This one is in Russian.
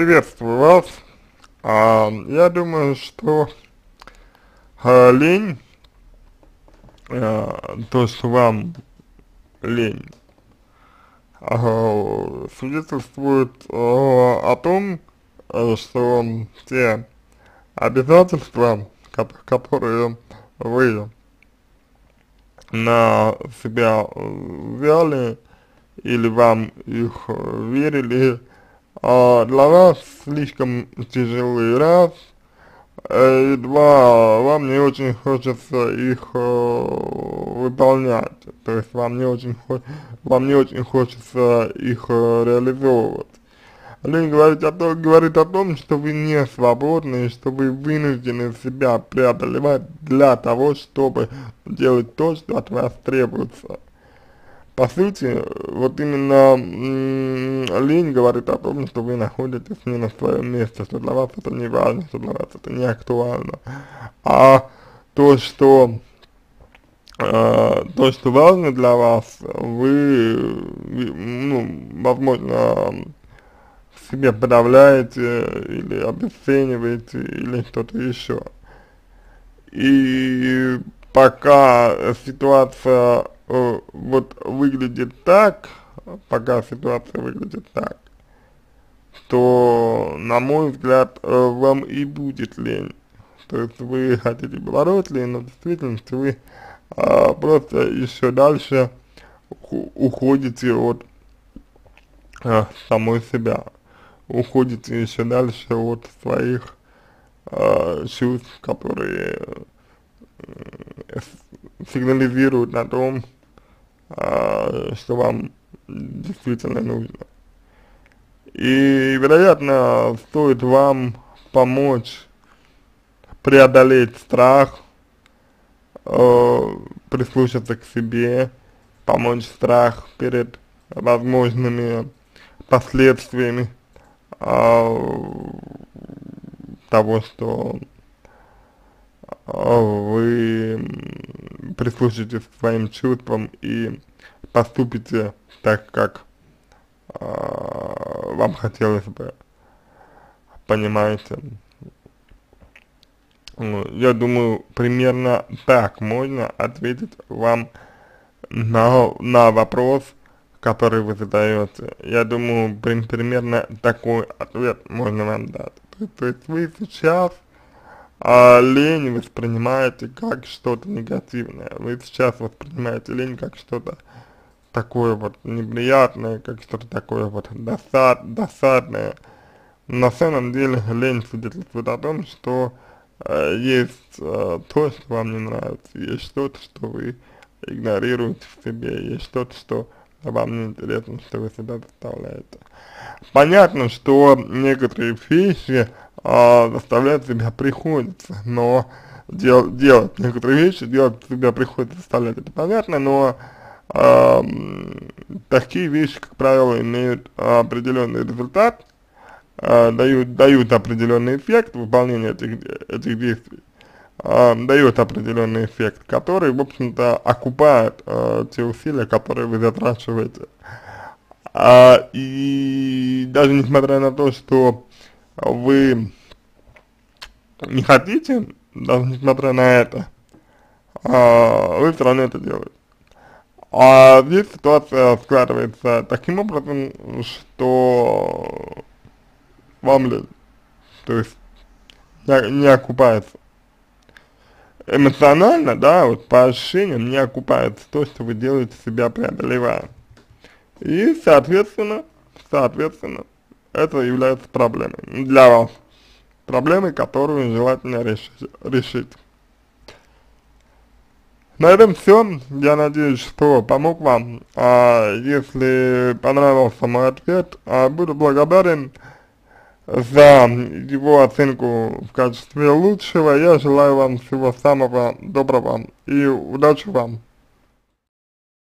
Приветствую вас. А, я думаю, что а, лень, а, то, что вам лень, а, свидетельствует а, о том, а, что те обязательства, которые вы на себя взяли, или вам их верили, а для вас слишком тяжелый раз, э, и два, вам не очень хочется их э, выполнять, то есть вам не очень, вам не очень хочется их э, реализовывать. Лень говорит о, том, говорит о том, что вы не свободны, что вы вынуждены себя преодолевать для того, чтобы делать то, что от вас требуется. По сути, вот именно лень говорит о том, что вы находитесь не на своем месте, что для вас это не важно, что для вас это не актуально. А то, что э, то, что важно для вас, вы, ну, возможно, себе подавляете или обесцениваете или что-то еще. И пока ситуация вот выглядит так, пока ситуация выглядит так, то, на мой взгляд, э, вам и будет лень. То есть вы хотите побороть лень, но в действительности вы э, просто еще дальше уходите от э, самой себя, уходите еще дальше от своих э, чувств, которые э, сигнализируют о том, а, что вам действительно нужно. И, вероятно, стоит вам помочь преодолеть страх, э, прислушаться к себе, помочь страх перед возможными последствиями э, того, что вы прислушаетесь к своим чувствам и поступите так, как э, вам хотелось бы, понимаете. Я думаю, примерно так можно ответить вам на, на вопрос, который вы задаете. Я думаю, при, примерно такой ответ можно вам дать. То, то есть вы сейчас а лень воспринимаете как что-то негативное. Вы сейчас воспринимаете лень как что-то такое вот неприятное, как что-то такое вот досад, досадное. На самом деле лень свидетельствует о том, что э, есть э, то, что вам не нравится, есть что-то, что вы игнорируете в себе, есть что-то, что вам не интересно, что вы себя заставляете. Понятно, что некоторые вещи а, заставлять себя приходится, но дел, делать некоторые вещи, делать себя приходится заставлять, это понятно, но а, такие вещи, как правило, имеют определенный результат, а, дают, дают определенный эффект выполнения этих, этих действий, а, дают определенный эффект, который, в общем-то, окупает а, те усилия, которые вы затрачиваете. А, и даже несмотря на то, что вы не хотите, даже несмотря на это, а, вы все равно это делаете. А здесь ситуация складывается таким образом, что вам ли, то есть не, не окупается. Эмоционально, да, вот по ощущениям не окупается то, что вы делаете себя преодолевая. И, соответственно, соответственно, это является проблемой для вас. Проблемой, которую желательно решить. На этом все. Я надеюсь, что помог вам. А если понравился мой ответ, а, буду благодарен за его оценку в качестве лучшего. Я желаю вам всего самого доброго и удачи вам.